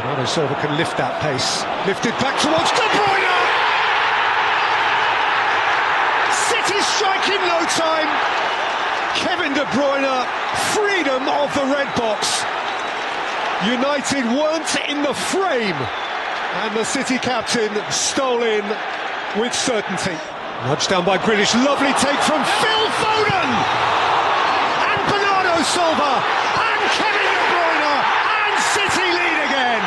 Bernardo Silva can lift that pace. Lifted back towards De Bruyne! City strike in no time. Kevin De Bruyne, freedom of the red box. United weren't in the frame, and the City captain stole in with certainty. Nudged down by Grealish, lovely take from Phil Foden! And Bernardo Silva, and Kevin De Bruyne, and City lead again!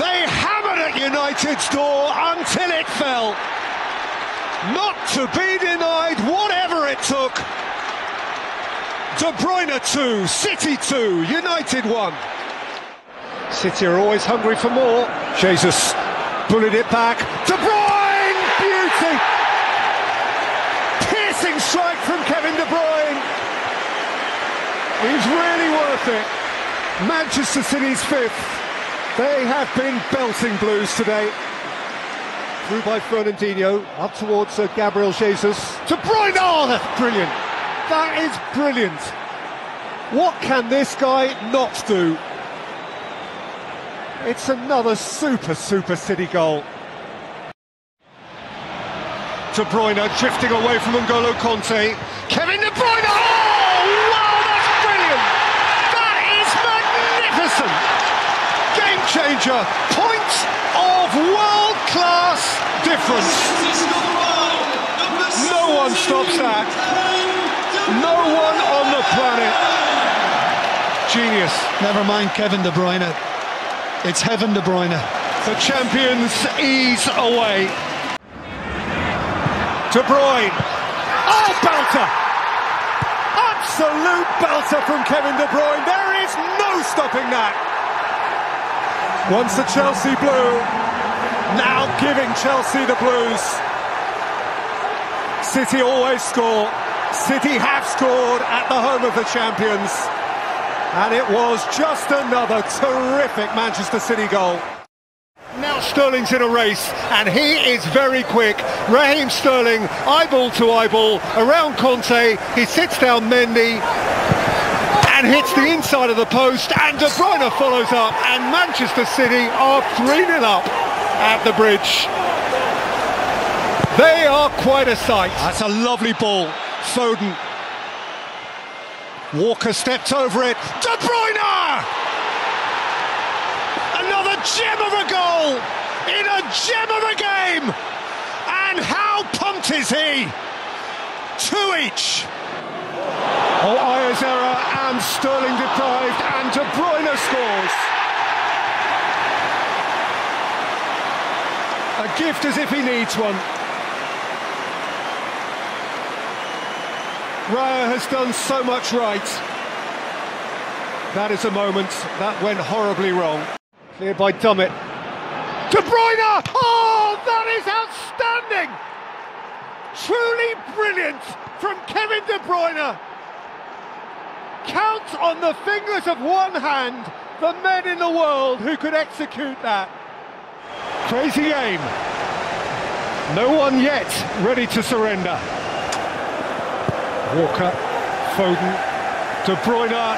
They hammered at United's door until it fell. Not to be denied, whatever it took. De Bruyne 2, City 2, United 1. City are always hungry for more. Jesus bullied it back. De Bruyne! Beauty! Piercing strike from Kevin De Bruyne. He's really worth it. Manchester City's fifth. They have been belting blues today. Through by Fernandinho, up towards uh, Gabriel Jesus. De Bruyne! Oh, brilliant. That is brilliant. What can this guy not do? It's another super, super City goal. De Bruyne drifting away from N'Golo Kanté. Kevin De Bruyne! Oh, wow, that's brilliant! That is magnificent! Game changer, point of world-class difference. No one stops that. No one on the planet. Genius. Never mind Kevin De Bruyne. It's Heaven De Bruyne. The champions ease away. De Bruyne. Oh, belter! Absolute belter from Kevin De Bruyne. There is no stopping that. Once the Chelsea blue, now giving Chelsea the blues. City always score. City have scored at the home of the champions. And it was just another terrific Manchester City goal. Now Sterling's in a race, and he is very quick. Raheem Sterling, eyeball to eyeball, around Kanté. He sits down Mendy and hits the inside of the post, and De Bruyne follows up, and Manchester City are 3 0 up at the bridge. They are quite a sight. That's a lovely ball. Foden. Walker stepped over it. De Bruyne! Another gem of a goal in a gem of a game. And how pumped is he? Two each. Sterling deprived and De Bruyne scores. A gift as if he needs one. Raya has done so much right. That is a moment that went horribly wrong. Cleared by Dummett. De Bruyne! Oh, that is outstanding! Truly brilliant from Kevin De Bruyne. Count on the fingers of one hand the men in the world who could execute that. Crazy game. No one yet ready to surrender. Walker, Foden, De Bruyne,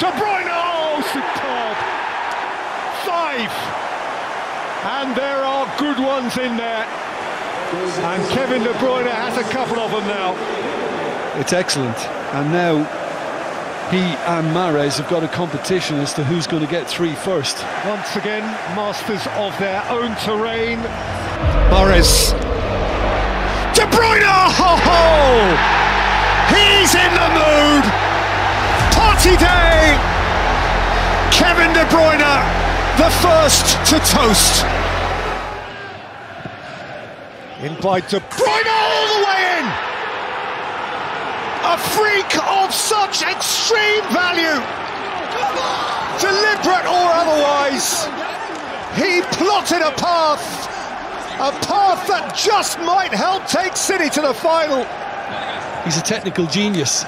De Bruyne, oh, superb! Five! And there are good ones in there. And Kevin De Bruyne has a couple of them now. It's excellent. And now he and Mahrez have got a competition as to who's going to get three first. Once again, masters of their own terrain. Mahrez. De Bruyne! Ho, ho! He's in the mood! Party day! Kevin De Bruyne, the first to toast. In by De Bruyne all the way in! A freak of such extreme value! Deliberate or otherwise, he plotted a path, a path that just might help take City to the final. He's a technical genius.